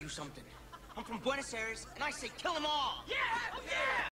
Do something. I'm from Buenos Aires, and I say kill them all. Yeah!